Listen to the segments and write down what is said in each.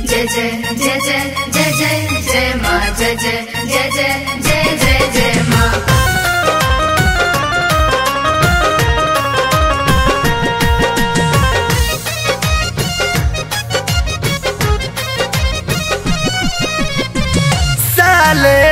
जय जय जय जय जय जय जय माँ, जय जय जय जय जय जय जय माँ। ले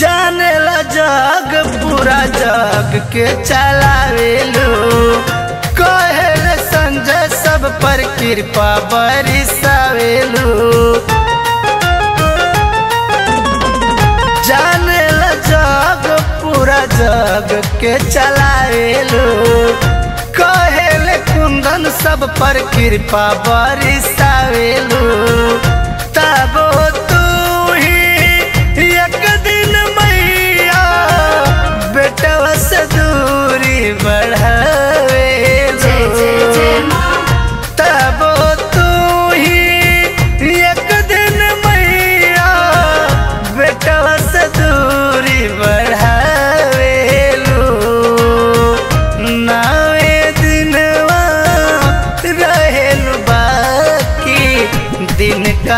जाने ला जग पूरा जग के चलावे लो कहल संजय, सब पर कृपा बरसावे लो जाने ला जग पूरा जग के चलावे लो कहल कुंदन, सब पर कृपा बरसावे